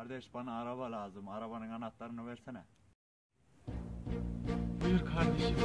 Kardeş bana araba lazım. Arabanın anahtarını versene. Buyur kardeşim.